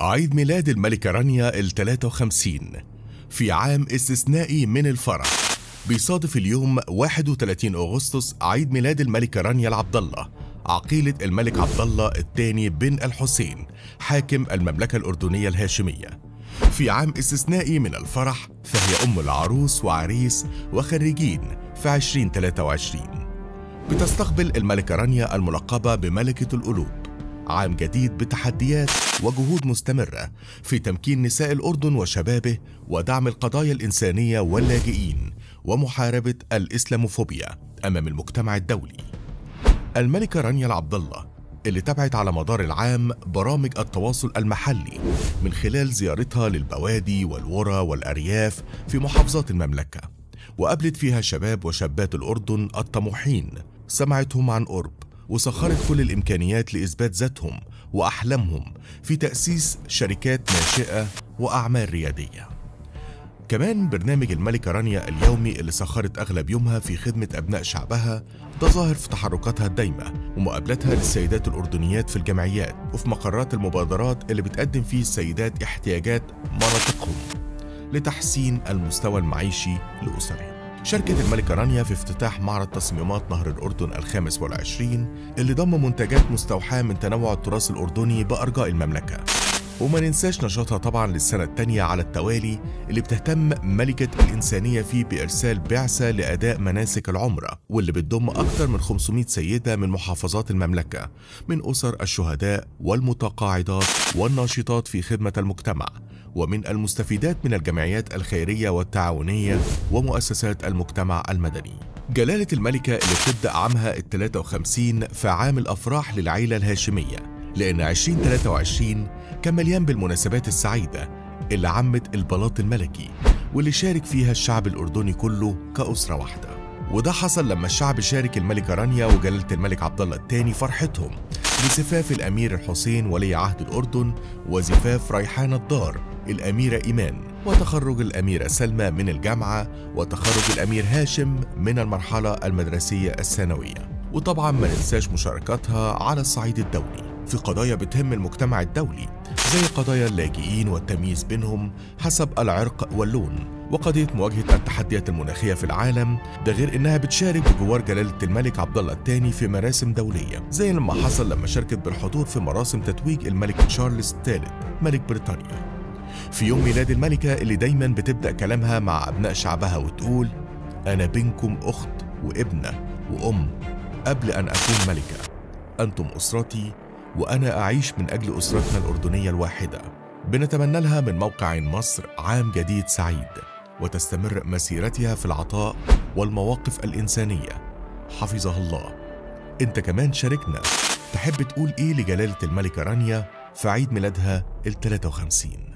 عيد ميلاد الملكة رانيا ال 53 في عام استثنائي من الفرح. بيصادف اليوم 31 أغسطس عيد ميلاد الملكة رانيا العبد الله عقيلة الملك عبد الله الثاني بن الحسين حاكم المملكة الأردنية الهاشمية. في عام استثنائي من الفرح فهي أم العروس وعريس وخريجين في 2023 بتستقبل الملكة رانيا الملقبة بملكة القلوب. عام جديد بتحديات وجهود مستمرة في تمكين نساء الأردن وشبابه ودعم القضايا الإنسانية واللاجئين ومحاربة الإسلاموفوبيا أمام المجتمع الدولي. الملكة رانيا العبد الله اللي تابعت على مدار العام برامج التواصل المحلي من خلال زيارتها للبوادي والورى والأرياف في محافظات المملكة وقابلت فيها شباب وشابات الأردن الطموحين سمعتهم عن قرب وسخرت كل الإمكانيات لإثبات ذاتهم وأحلامهم في تأسيس شركات ناشئة وأعمال ريادية. كمان برنامج الملكة رانيا اليومي اللي سخرت أغلب يومها في خدمة أبناء شعبها ده ظاهر في تحركاتها الدايمة ومقابلتها للسيدات الأردنيات في الجمعيات وفي مقرات المبادرات اللي بتقدم فيه السيدات احتياجات مناطقهم لتحسين المستوى المعيشي لأسرهم شاركت الملكة رانيا في افتتاح معرض تصميمات نهر الأردن الخامس والعشرين اللي ضم منتجات مستوحاة من تنوع التراث الأردني بأرجاء المملكة. وما ننساش نشاطها طبعا للسنة الثانية على التوالي اللي بتهتم ملكة الإنسانية فيه بإرسال بعثة لأداء مناسك العمرة واللي بتضم أكثر من 500 سيدة من محافظات المملكة من أسر الشهداء والمتقاعدات والناشطات في خدمة المجتمع ومن المستفيدات من الجمعيات الخيرية والتعاونية ومؤسسات المجتمع المدني. جلالة الملكة اللي بتبدأ عامها ال 53 في عام الأفراح للعيلة الهاشمية. لأن 2023 كان مليان بالمناسبات السعيدة اللي عمت البلاط الملكي واللي شارك فيها الشعب الأردني كله كأسرة واحدة. وده حصل لما الشعب شارك الملكة رانيا وجلالة الملك عبد الله الثاني فرحتهم بزفاف الأمير الحسين ولي عهد الأردن وزفاف ريحان الدار الأميرة إيمان وتخرج الأميرة سلمى من الجامعة وتخرج الأمير هاشم من المرحلة المدرسية الثانوية. وطبعا ما ننساش مشاركتها على الصعيد الدولي. في قضايا بتهم المجتمع الدولي زي قضايا اللاجئين والتمييز بينهم حسب العرق واللون. وقضية مواجهة التحديات المناخية في العالم ده غير إنها بتشارك بجوار جلالة الملك عبد الله الثاني في مراسم دولية زي لما حصل لما شاركت بالحضور في مراسم تتويج الملك تشارلز الثالث ملك بريطانيا. في يوم ميلاد الملكة اللي دايما بتبدأ كلامها مع أبناء شعبها وتقول أنا بينكم أخت وابنة وأم قبل أن أكون ملكة. أنتم أسرتي وأنا أعيش من أجل أسرتنا الأردنية الواحدة. بنتمنى لها من موقع مصر عام جديد سعيد وتستمر مسيرتها في العطاء والمواقف الإنسانية. حفظها الله. أنت كمان شاركنا. تحب تقول إيه لجلالة الملكة رانيا في عيد ميلادها ال 53